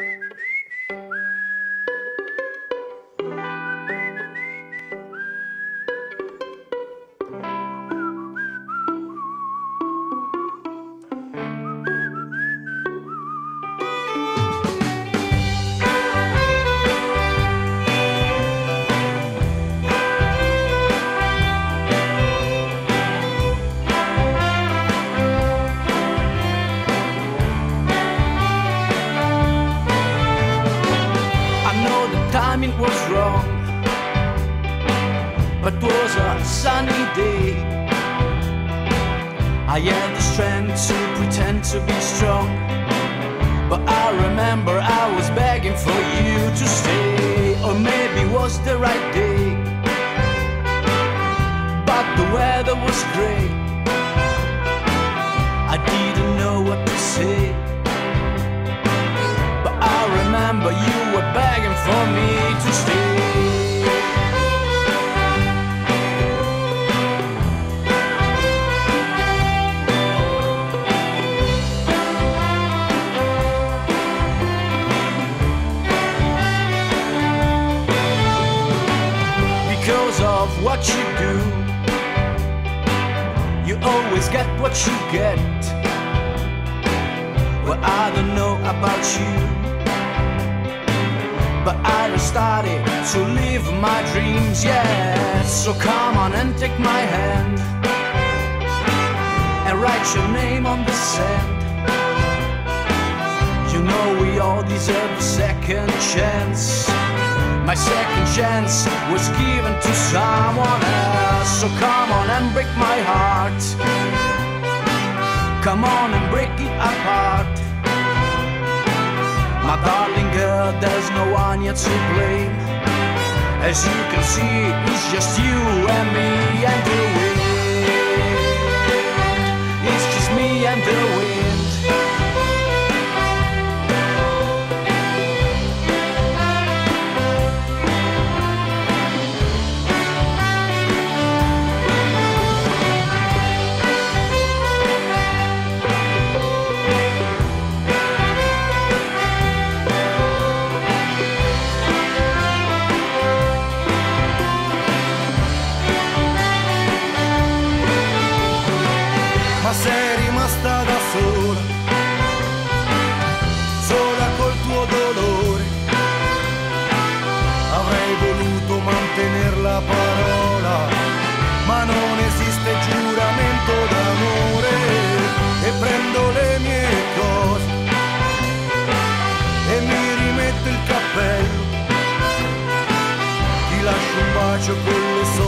Know the timing was wrong, but was a sunny day. I had the strength to pretend to be strong, but I remember I was begging for you to stay, or maybe it was the right day. But the weather was great. I didn't know what to say. But I remember you what you do, you always get what you get. Well, I don't know about you, but I just started to live my dreams, yeah. So come on and take my hand and write your name on the sand. You know we all deserve a second chance. My second chance was given to someone else. So come on and break my heart. Come on and break it apart. My darling girl, there's no one yet to blame. As you can see, it's just you and me and the mantenere la parola, ma non esiste giuramento d'amore. E prendo le mie cose e mi rimetto il cappello, ti lascio un bacio con